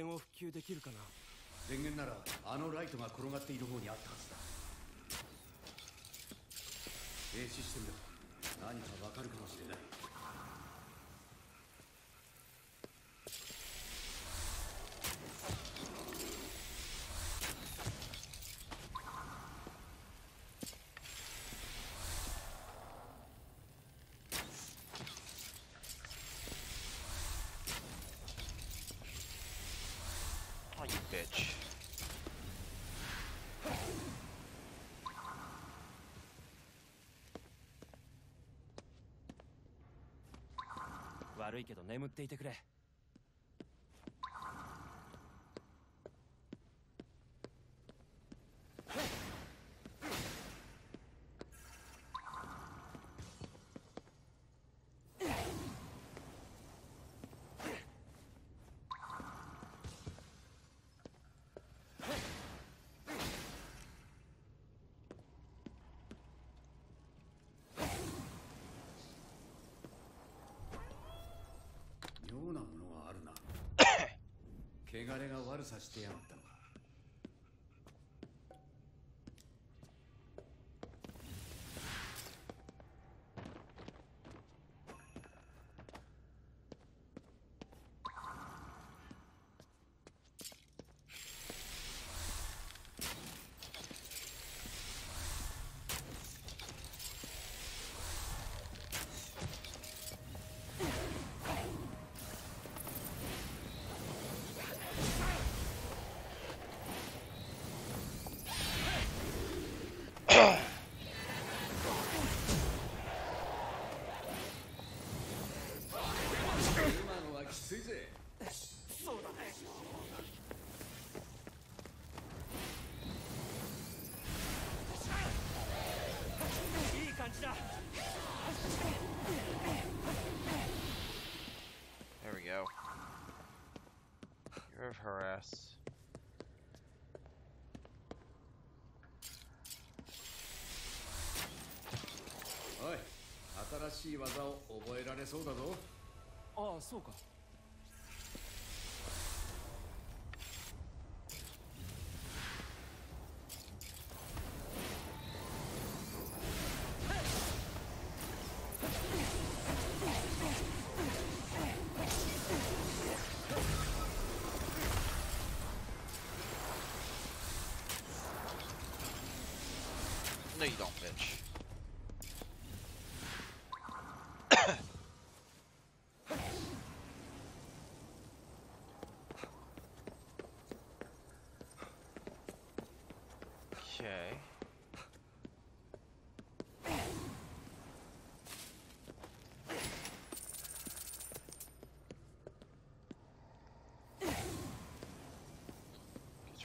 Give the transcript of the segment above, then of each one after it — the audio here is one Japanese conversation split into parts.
源を復旧できるかな？電源ならあのライトが転がっている方にあったはずだ。A システムだ何かわかるかもしれない。悪いけど眠っていてくれ妙なものがあるな汚れが悪さしてやんついぜそうだね。いい感じだ。There we go. You're harass おい新しい技を覚えられそうだぞ。ああそうか「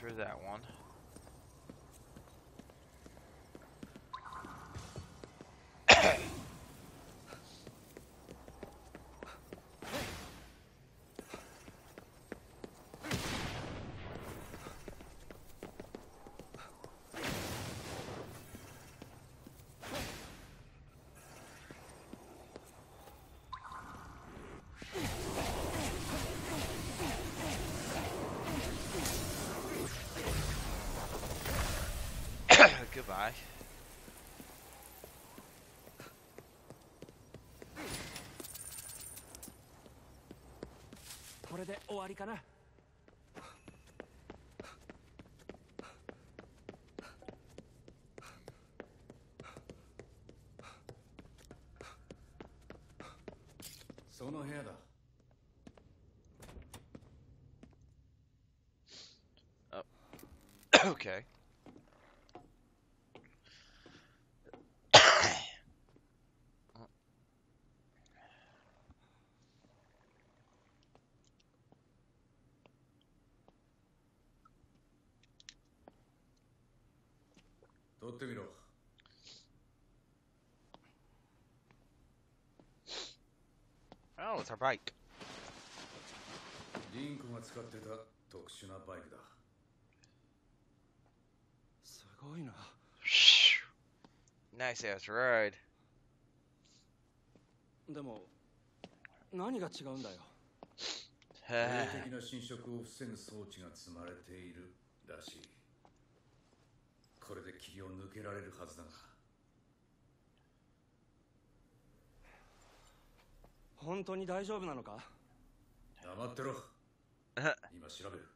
through that one. Goodbye. これで終わりかなその部屋だ okay. ってみろ。Oh, it's our bike. リンクが使ってた特殊なバイクだ。すごいな。Nice ass ride. でも何が違うんだよ？霊的な侵食を防ぐ装置が積まれているらしいこれで霧を抜けられるはずだが。本当に大丈夫なのか？黙ってろ。今調べる。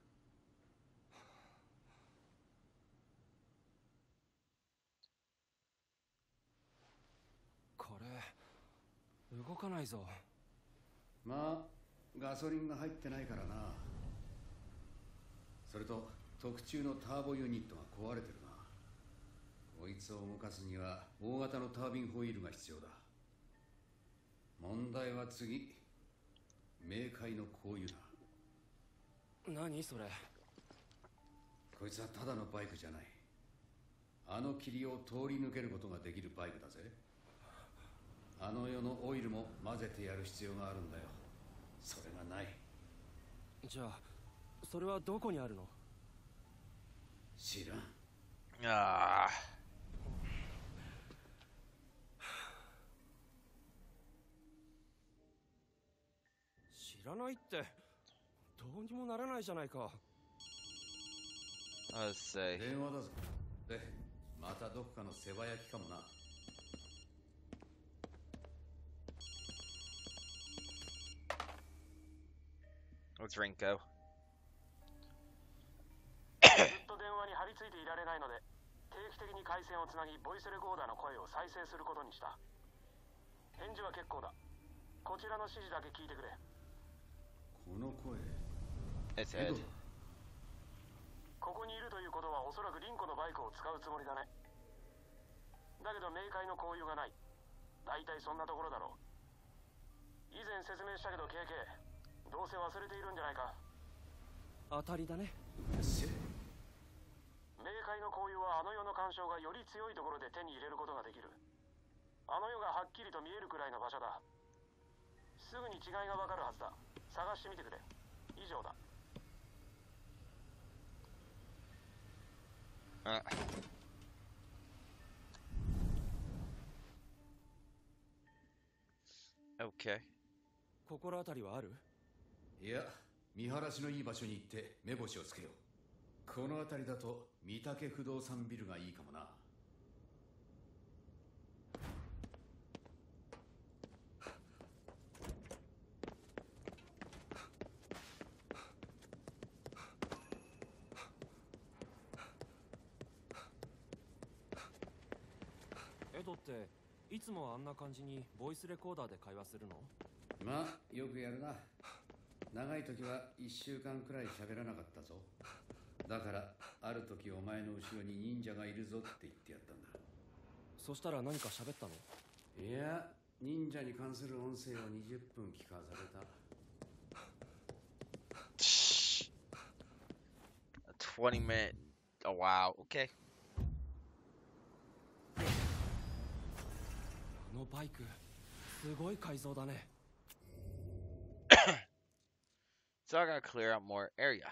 これ動かないぞ。まあガソリンが入ってないからな。それと特注のターボユニットが壊れてる。なこいつを動かすには大型のタービンホイールが必要だ。問題は次冥界のこういうな何それ？こいつはただのバイクじゃない。あの霧を通り抜けることができるバイクだぜ。あの世のオイルも混ぜてやる必要があるんだよ。それがない。じゃあそれはどこにあるの？知らん。Ah. 知らないって。どうにもならないじゃないか。Let's say. 電話だぞ。でまたどこかの世話焼きかもな。Rinko? ずっと電話に張り付いていられないので定期的に回線をつなぎボイスレコーダーの声を再生することにした返事は結構だこちらの指示だけ聞いてくれこの声。It's ここにいるということはおそらくリンコのバイクを使うつもりだねだけど冥界の交友がない。大体そんなところだろう。以前説明したけど KK どうせ忘れているんじゃないか。当たりだね。せ冥界の交友はあの世の干渉がより強いところで手に入れることができる。あの世がはっきりと見えるくらいの場所だ。すぐに違いがわかるはずだ探してみてくれ。以上だ。Uh, okay. 心当たりはある？いや見晴らしのいい場所に行って目星をつけよう。この辺りだと御嶽不動産ビルがいいかもなエドっていつもあんな感じにボイスレコーダーで会話するの？まあよくやるな長い時は1週間くらい喋らなかったぞだからある時お前の後ろに忍者がいるぞって言ってやったんだそしたら何か喋ったの？いや忍者に関する音声を20分聞かされた A 20 minute. Oh, wow. Okay. のバイクすごい改造だね So I gotta clear out more area.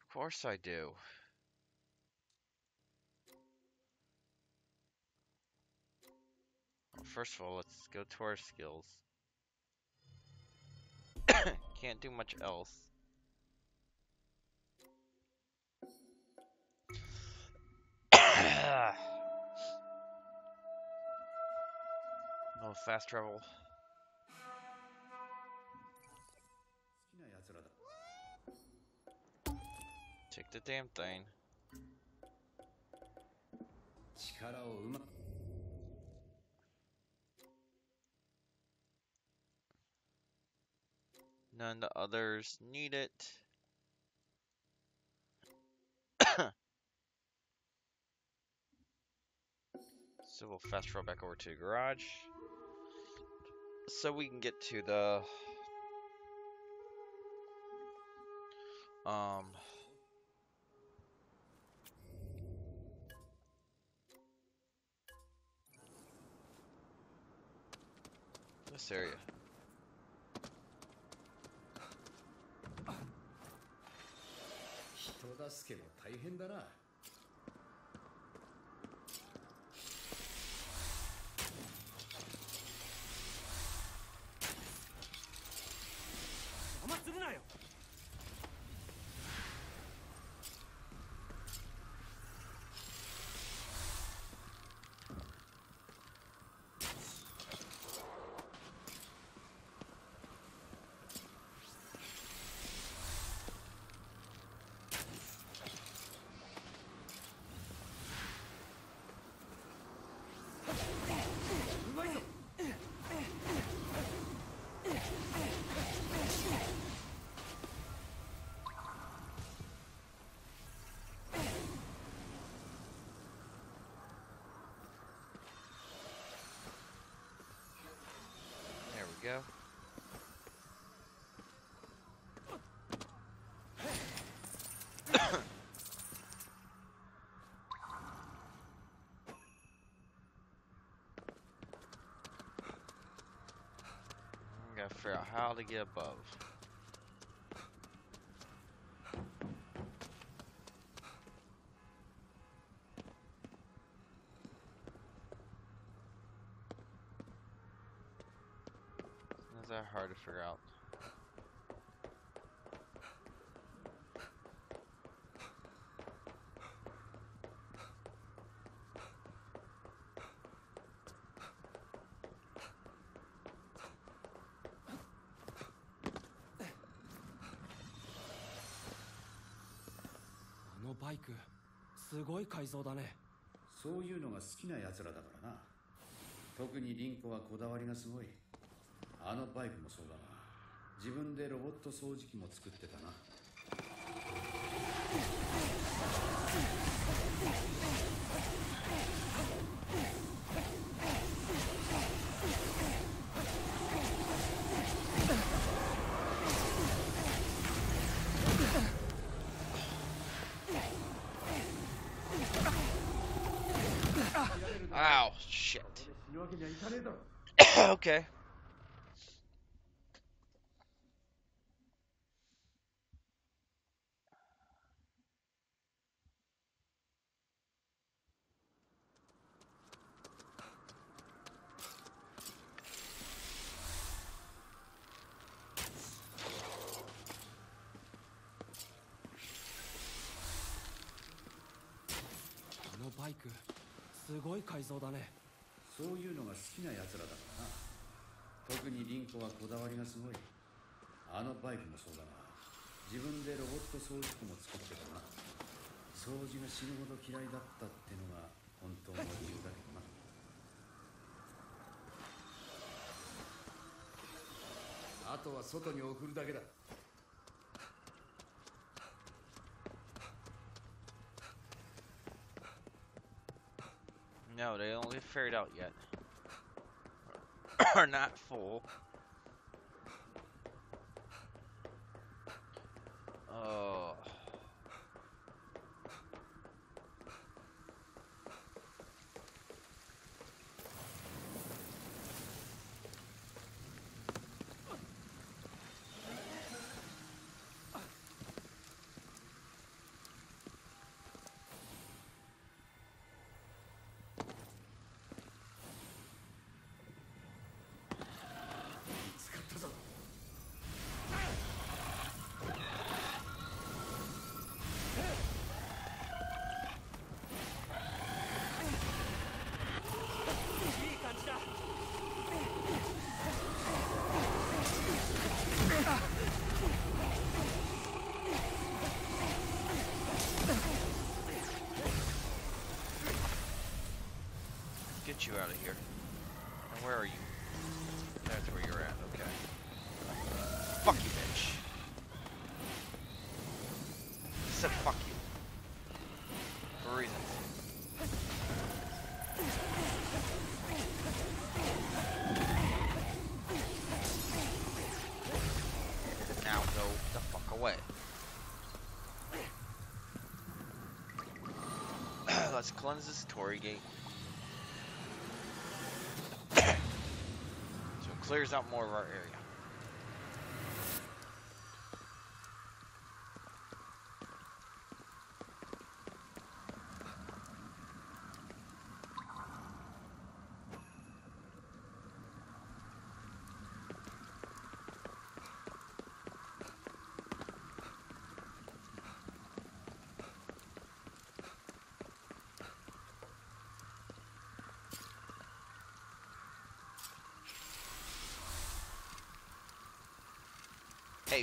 Of course I do. Well, First of all, let's go to our skills. Can't do much else. Oh, fast travel. Take the damn thing. None of the others need it. so we'll fast travel back over to the garage. So we can get to the um this area. 人助けも大変だな how to get above. Is that hard to figure out? Oh, イク。すごい改造だね。そういうのが好きな奴らだからな。特にリンコはこだわりがすごい。あのバイクもそうだな。自分でロボット掃除機も作ってたな「死ぬわけにはいかねえだろ okay.「あのバイクすごい改造だねきな奴らだからな。特にリンコはこだわりがすごい。あのバイクもそうだが自分でロボット掃除機も作ってたな。掃除が死ぬほど嫌いだったってのが本当の理由だけどな。あとは外に送るだけだ。No, they don't get figured out yet. Are not full. Oh. Get you out of here. And where are you? That's where you're at, okay. Fuck you, bitch. I said fuck you. For reasons. Now go the fuck away. Let's cleanse this Tory gate. so it clears out more of our area.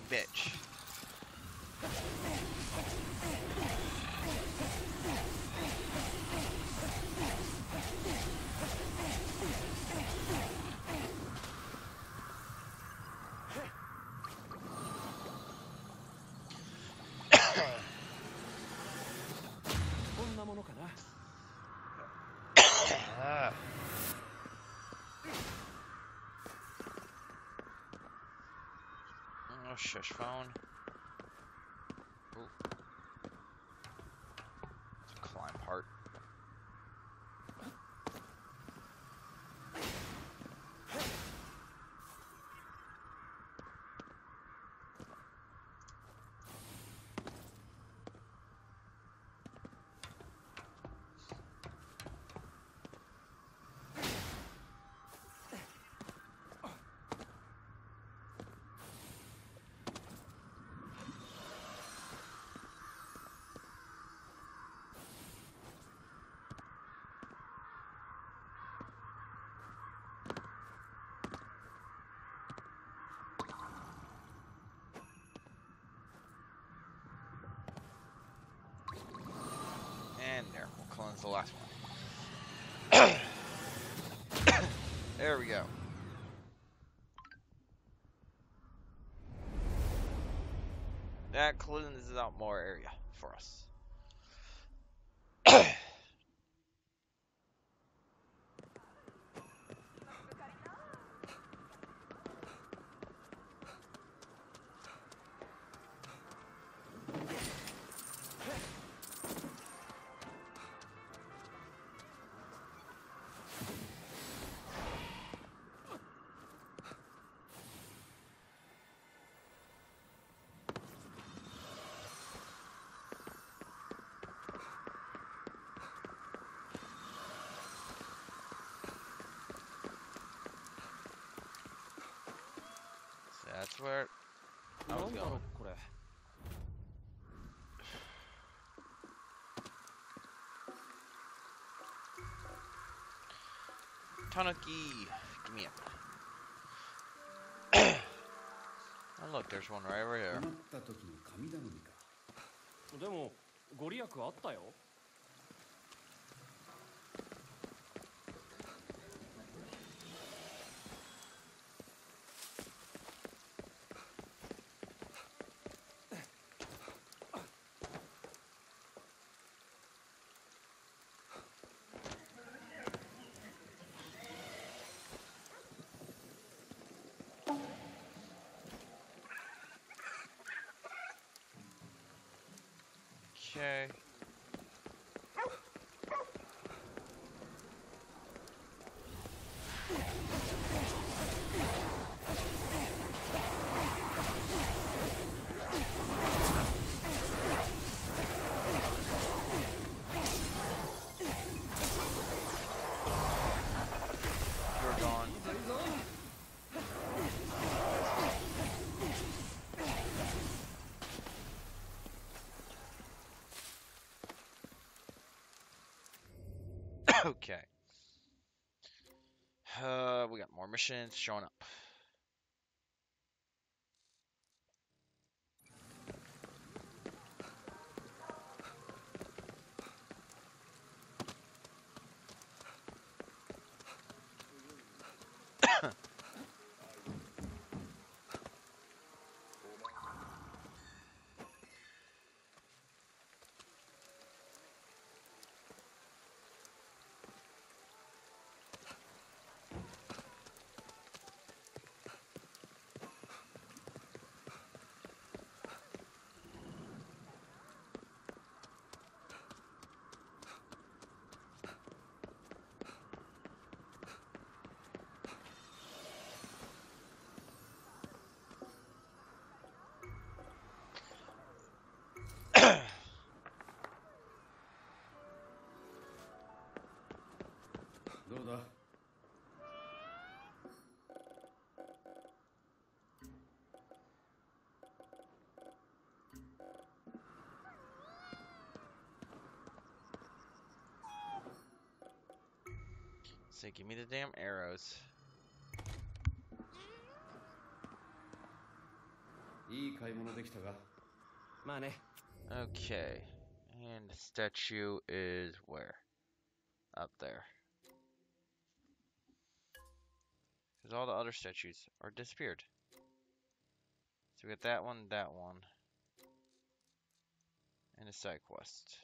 bitch.「shush. That's the last one. there we go. That cleanses out more area where I な was going. うこれ Tanuki, give me up. oh look, there's one right over 困 here. でもご利益あったよ「okay. Uh, we got more missions showing up.「say, give me the damn arrows. Okay. And the statue is where? Up there. Because all the other statues are disappeared. So we got that one, that one. And a side quest.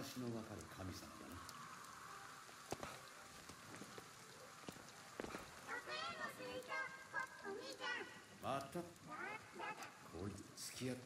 話のわかる神様だな」またこいつ付き合っ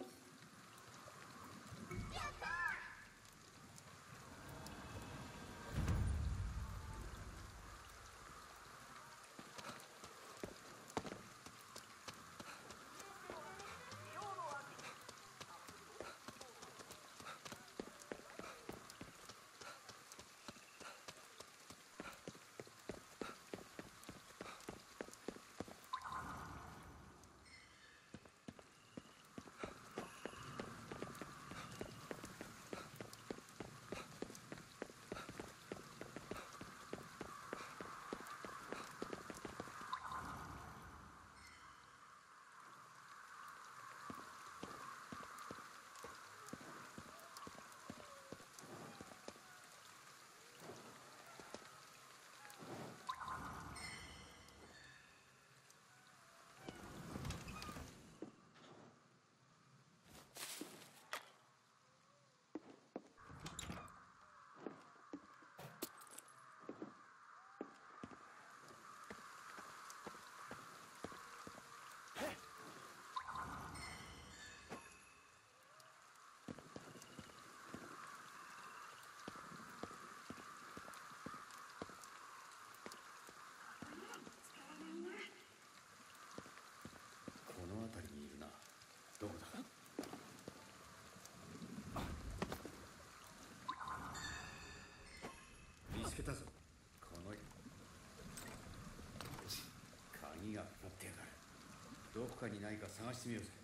どこかにないか探してみようぜ。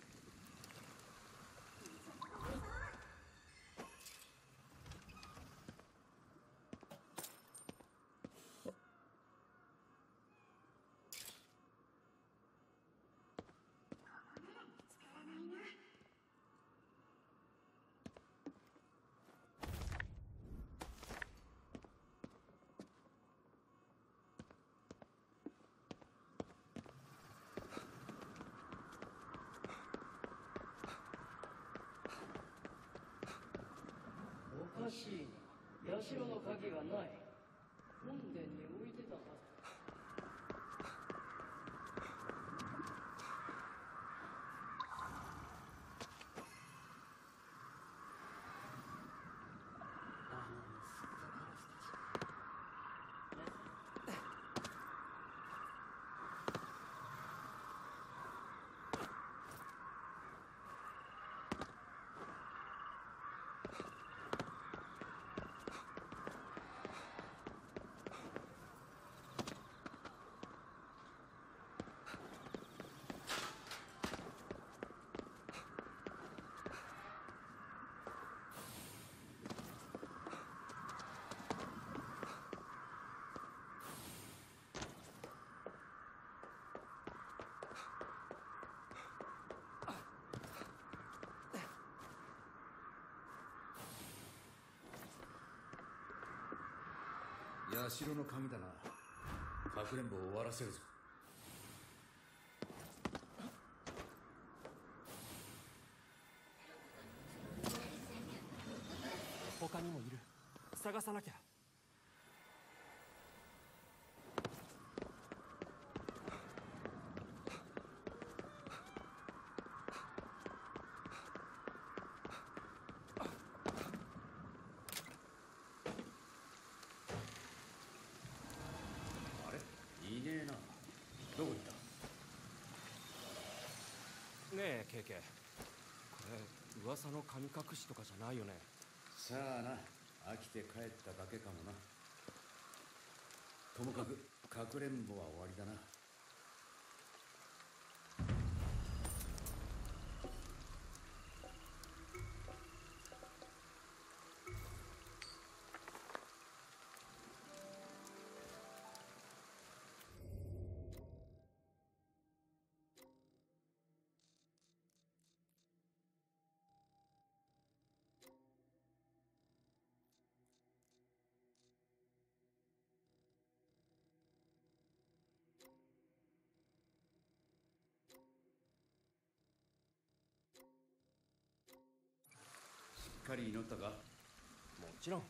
味はない本殿に置いてたはず社の神だな。かくれんぼを終わらせるぞ。他にもいる。探さなきゃあれいねえなどこ行ったねえケイケこれ噂の神隠しとかじゃないよね。さあな。飽きて帰っただけかもな。ともかくかくれんぼは終わりだな。かり祈ったか？もちろん。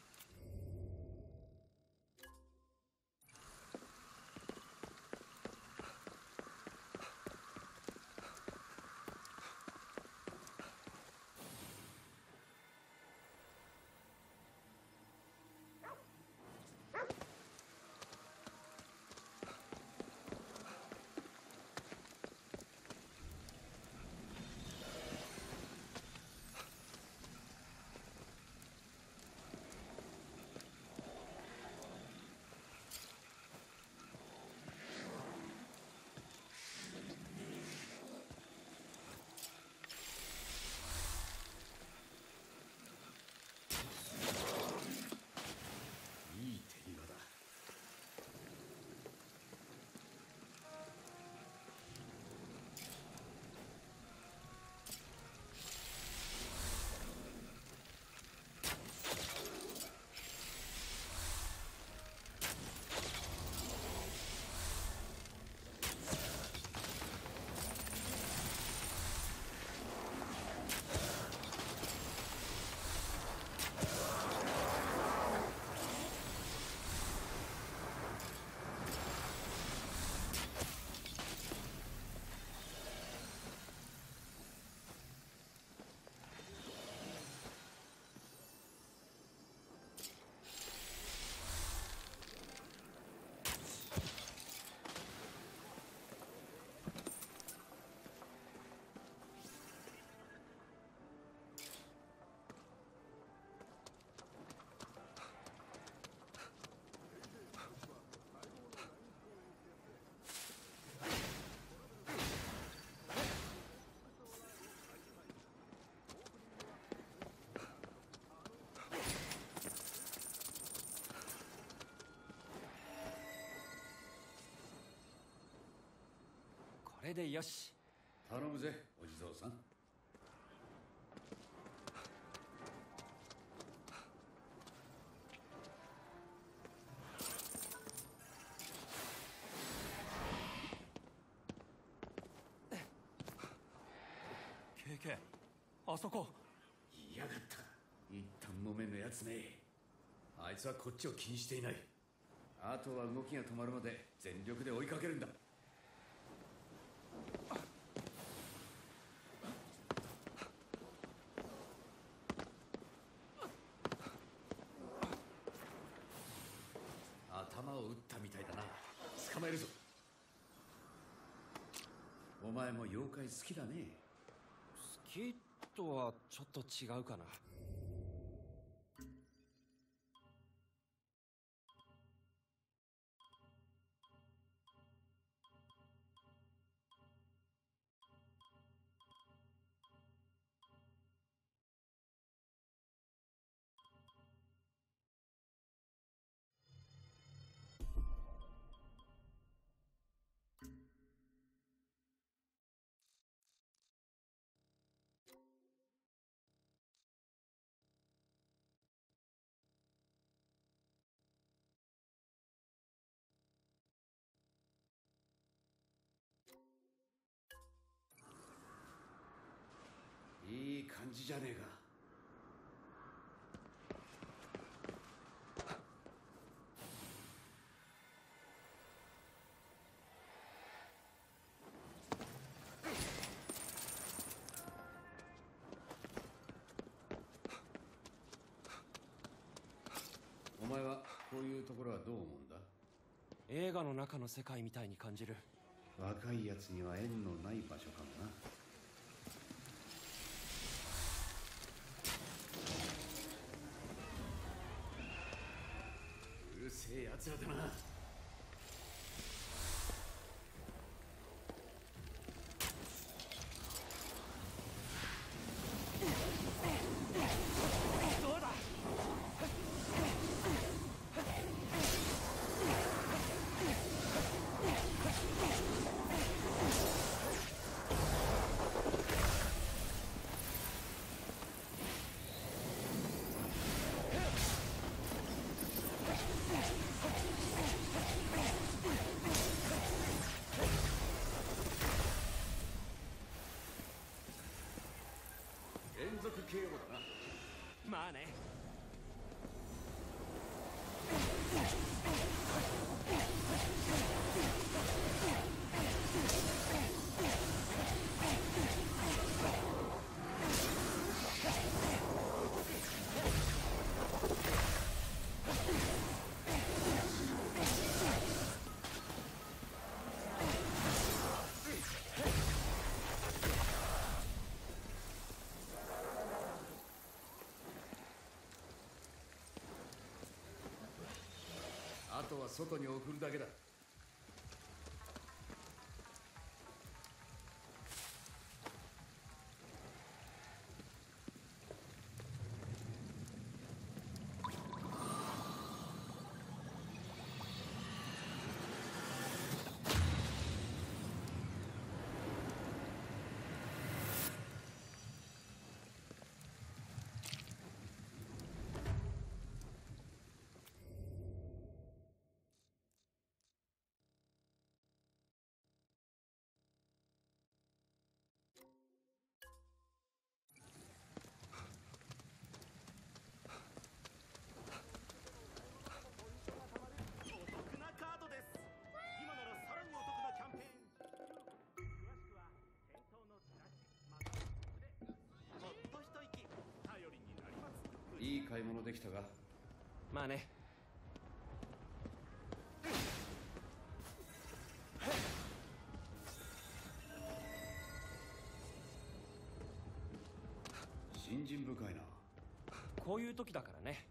れでよし。頼むぜお地蔵さん。ケイケあそこ。嫌がった。一旦木綿のやつね。あいつはこっちを気にしていない。あとは動きが止まるまで全力で追いかけるんだ頭を打ったみたいだな捕まえるぞお好きだね。好きとはちょっと違うかな。いい感じじゃねえか。お前はこういうところはどう思うんだ？映画の中の世界みたいに感じる。若いやつには縁のない場所かもなうるせえやつらだな。care what とは外に送るだけだ。買い物できたか？まあね。信心深いな。こういう時だからね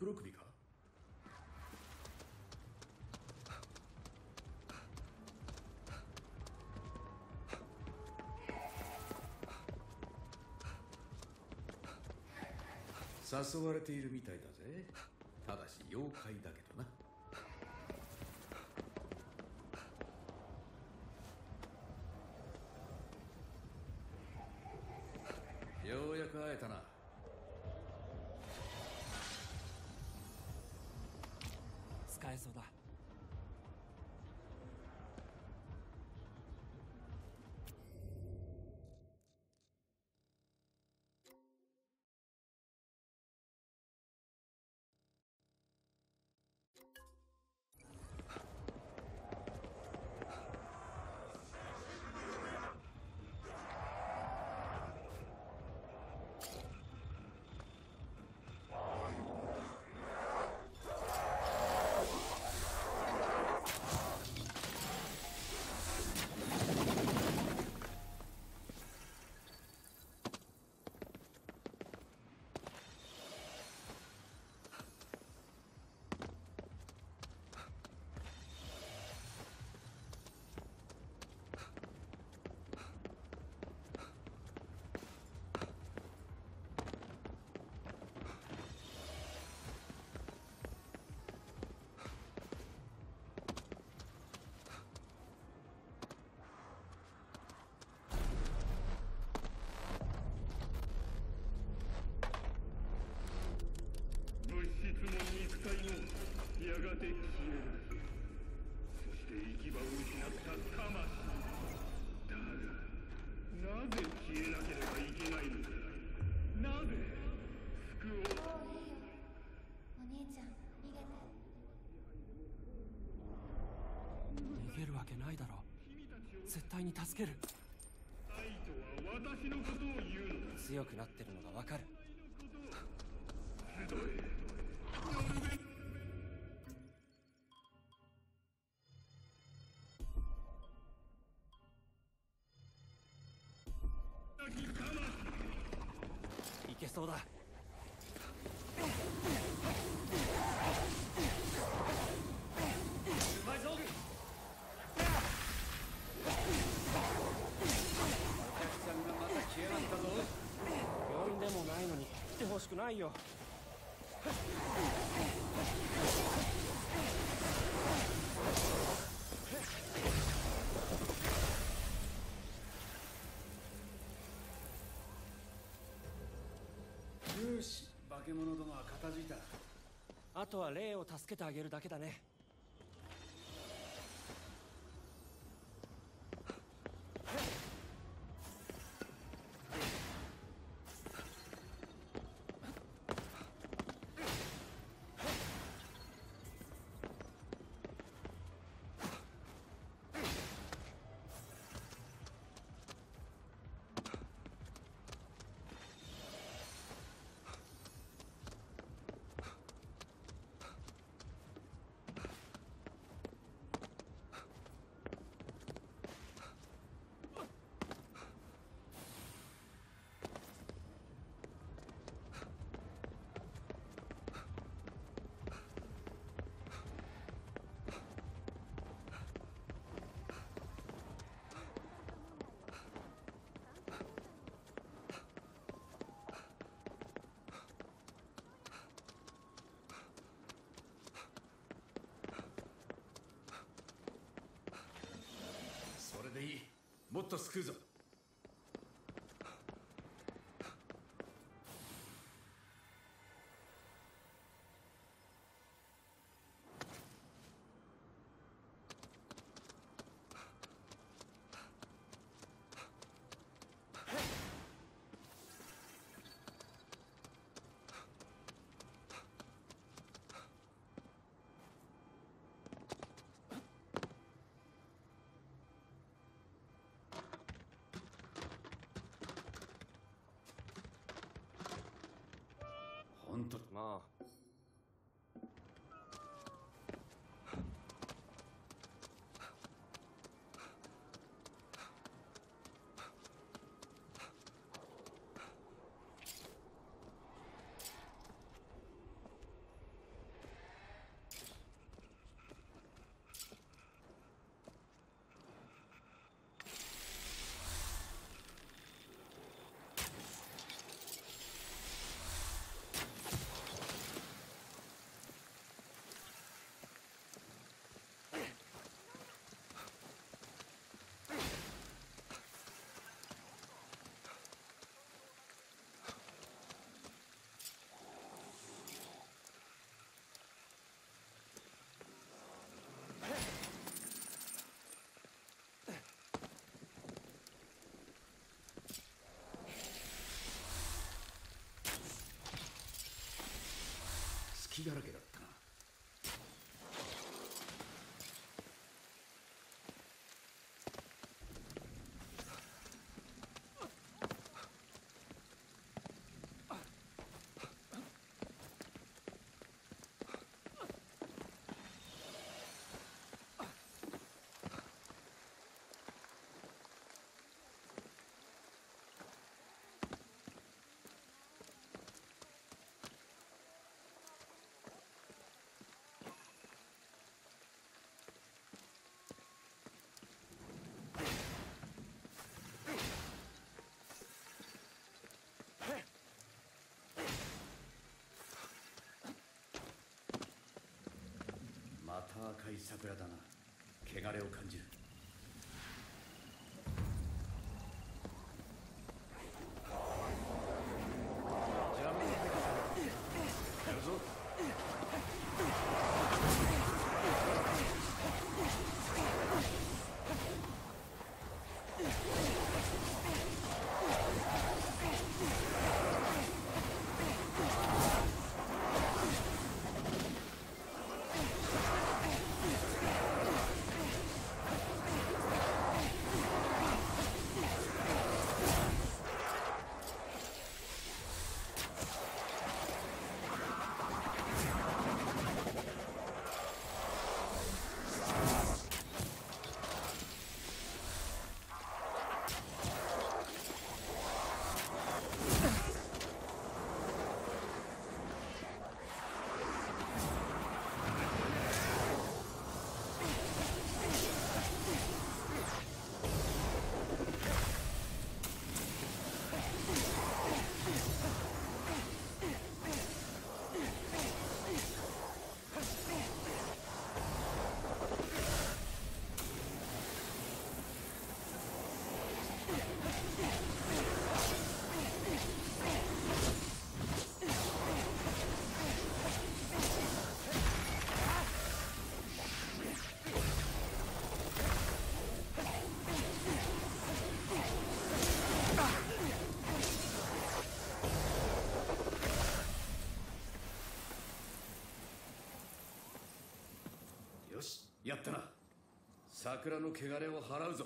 六首か？誘われているみたいだぜ。ただし妖怪だけどな。やがて消えるそして行き場を失った魂だがなぜ消えなければいけないのだなぜ救おうもういいよお兄ちゃん逃げて逃げるわけないだろ。絶対に助ける。愛とは私のことを言うのだ強くなってるのがわかる。集え。なくないよ。よし化け物どもは片付いた。あとはレイを助けてあげるだけだねもっと救うぞ本当だまあ隙だらまた赤い桜だな。汚れを感じる邪魔だやるぞよしやったな。桜の汚れを払うぞ。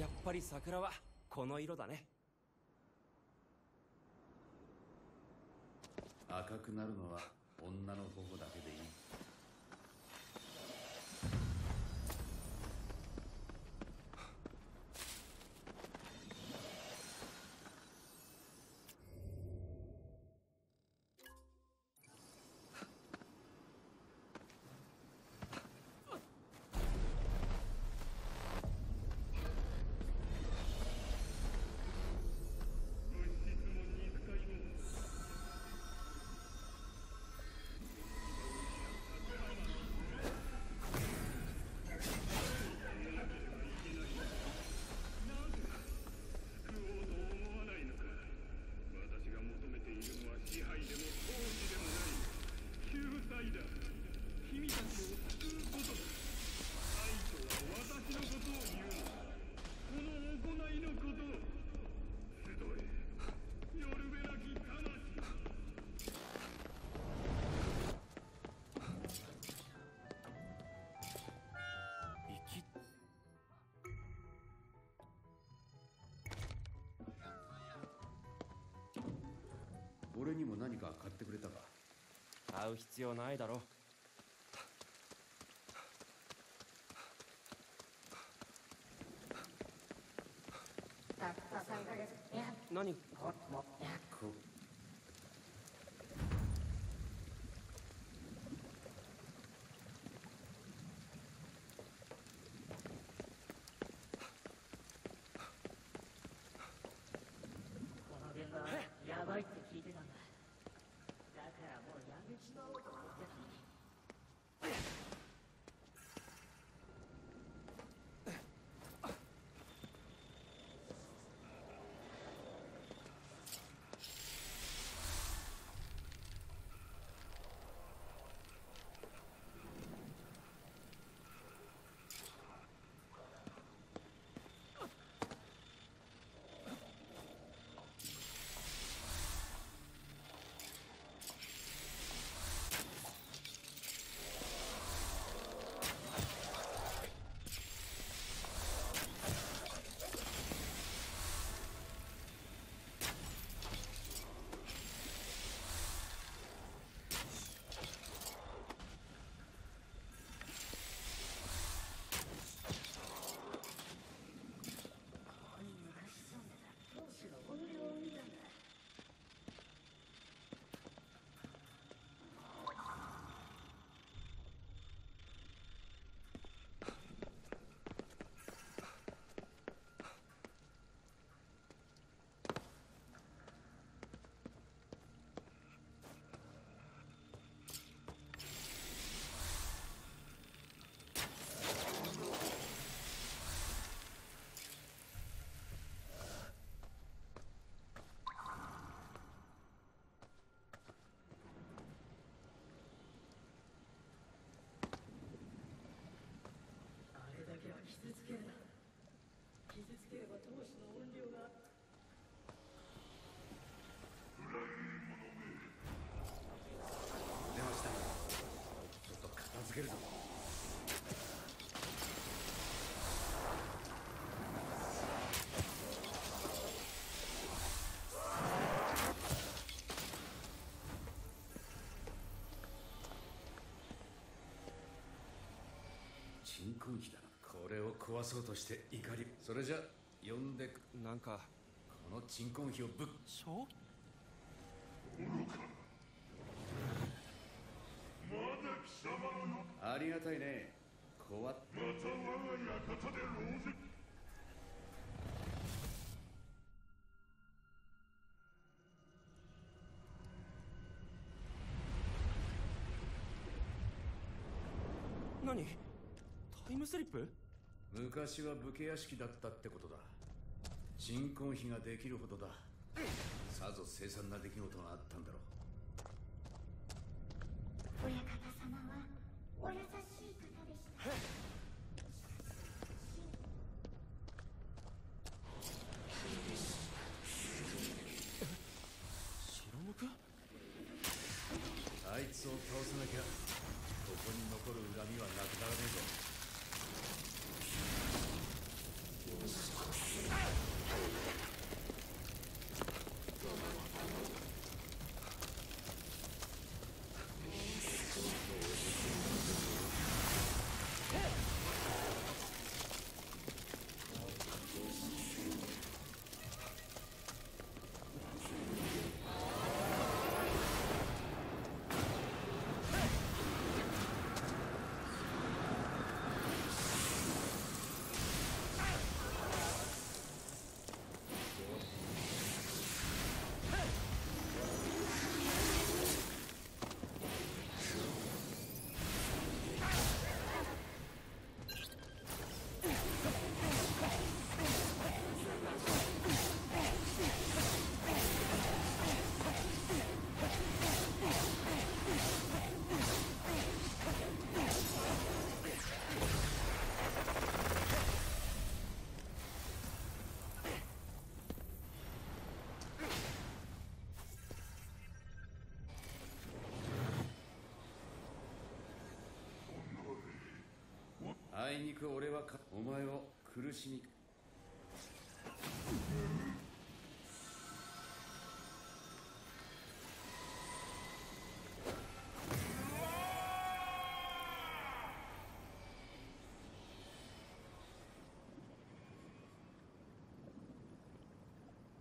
やっぱり桜はこの色だね。赤くなるのは俺にも何か買ってくれたか？買う必要ないだろ。何？ここ婚費だな。これを壊そうとして怒り。それじゃ呼んでく。なんか。この鎮魂費をぶっ。しょありがたいね。怖っ。何？タイムスリップ？昔は武家屋敷だったってことだ。鎮魂費ができるほどだ。さぞ凄惨な出来事があったんだろう。親方様はお優しい方でした白無くあいつを倒さなきゃここに残る恨みはなくならねえぞあいにく俺はかお前を苦しみ。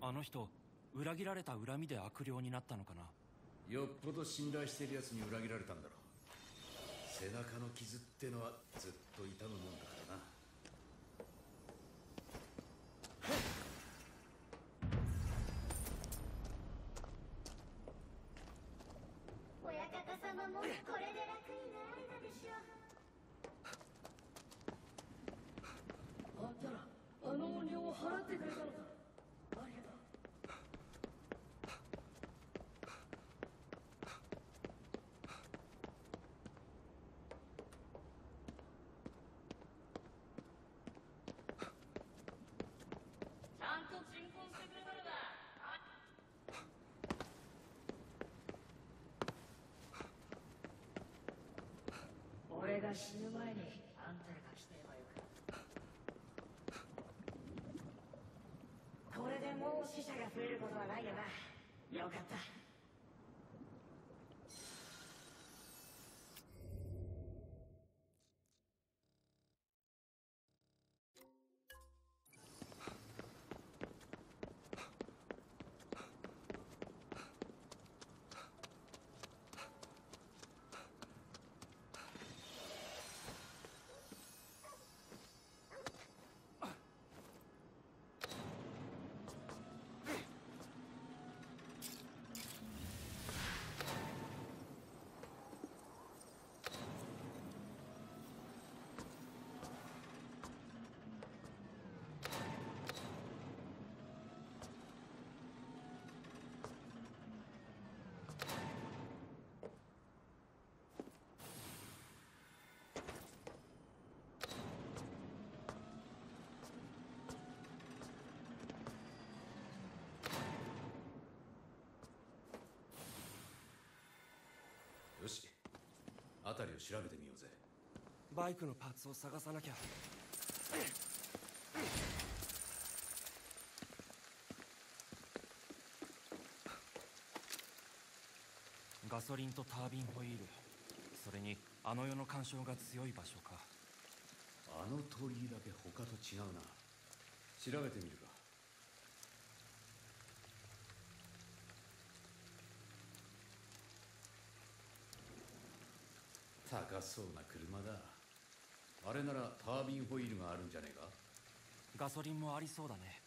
あの人裏切られた恨みで悪霊になったのかな。よっぽど信頼してる奴に裏切られたんだろう背中の傷ってのはずっと痛むもんだからな親方様もこれで楽になられたでしょうあんたらあの鬼を払ってくれたのかありがとうちゃんと鎮魂してくれたのだ俺が死ぬ前にあんたらがしてればよかった。これでもう死者が増えることはないよな。よかった。辺りを調べてみようぜ。バイクのパーツを探さなきゃ。ガソリンとタービンホイール。それにあの世の干渉が強い場所か。あの鳥居だけ他と違うな。調べてみるかそうな車だ。あれならタービンホイールがあるんじゃねえか？ガソリンもありそうだね。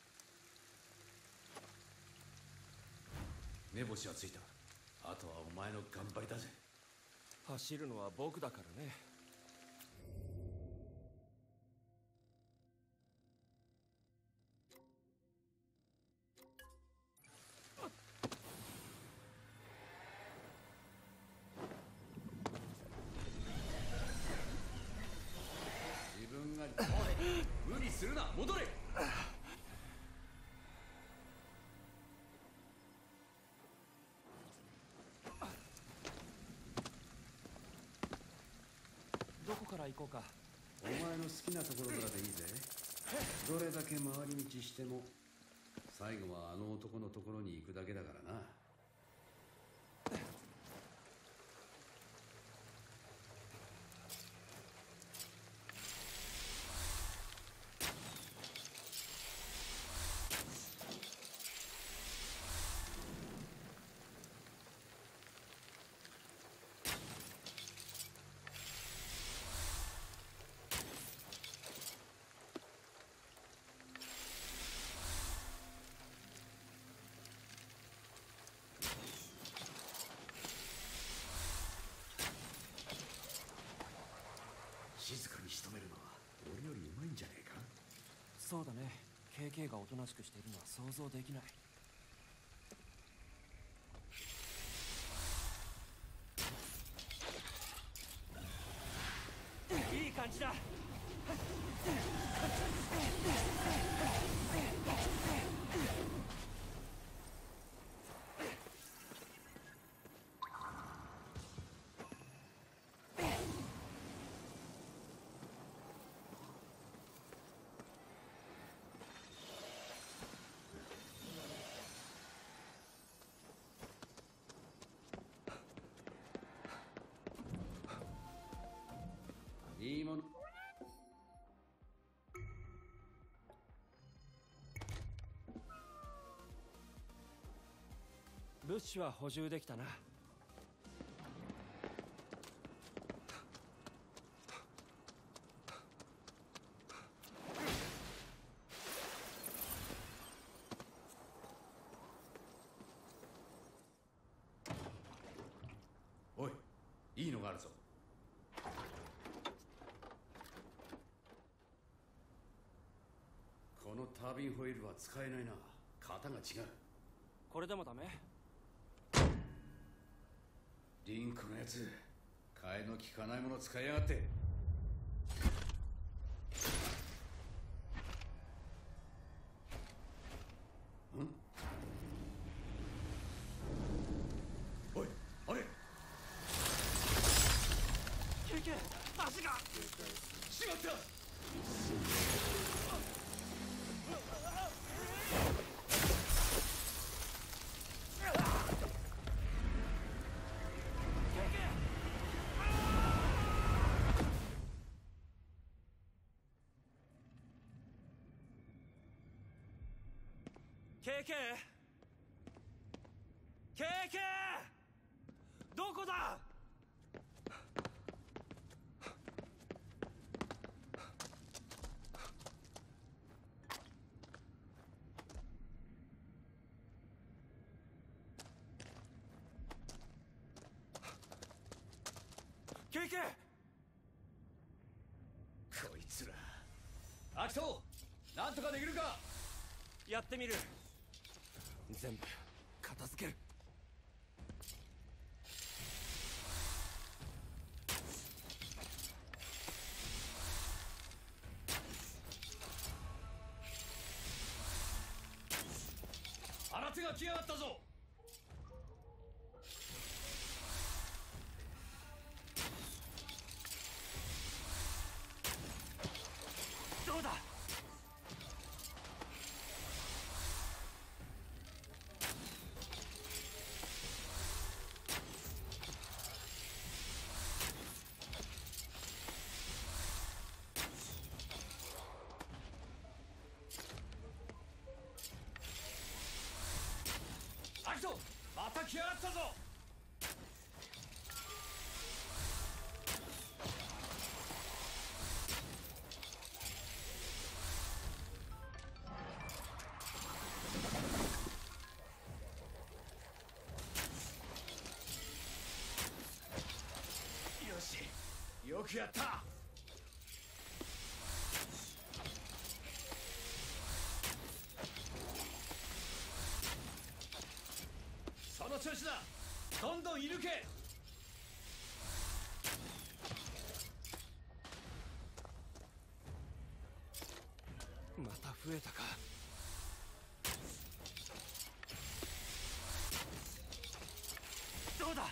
目星はついた。あとはお前の頑張りだぜ。走るのは僕だからねら行こうか。お前の好きなところからでいいぜ。どれだけ回り道しても最後はあの男のところに行くだけだからな静かに仕留めるのは俺よりうまいんじゃねえか？そうだね。KK がおとなしくしているのは想像できない。いい感じだ物資は補充できたな。おいいいのがあるぞ。このタービンホイールは使えないな。型が違う。これでもダメ？リンクのやつ替えの利かないもの使いやがってんおいあれ KK 足がしまったケーケー。ケーケー。どこだ？こいつら。アキトなんとかできるか？やってみる全た来やがったぞ。よしよくやったその調子だ。どんどん射抜けまた増えたかどうだ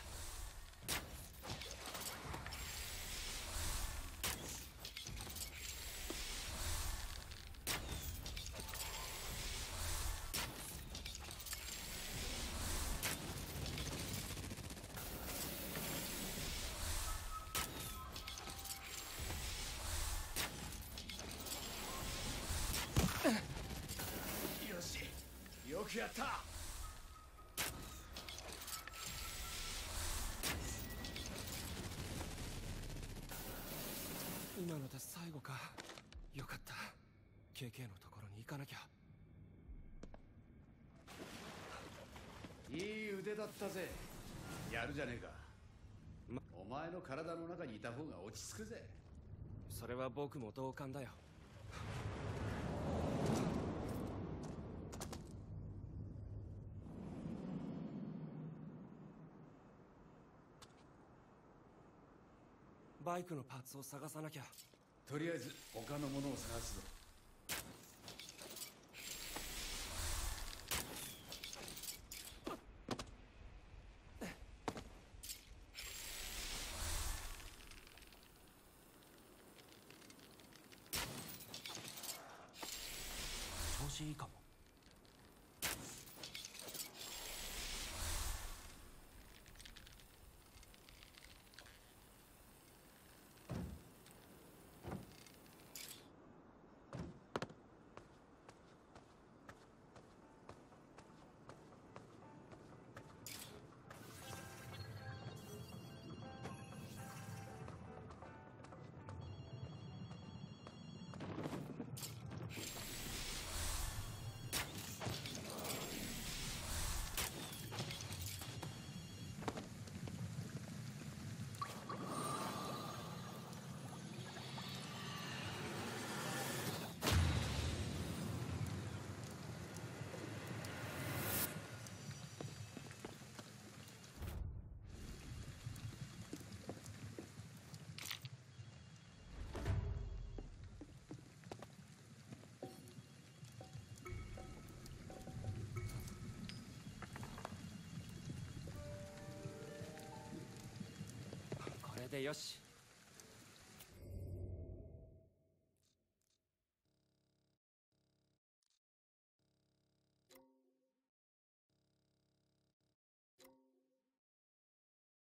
よしよくやった。今ので最後か。よかった。KK のところに行かなきゃ。いい腕だったぜ。やるじゃねえか、まお前の体の中にいた方が落ち着くぜ。それは僕も同感だよバイクのパーツを探さなきゃ。とりあえず他のものを探すぞ。てよし。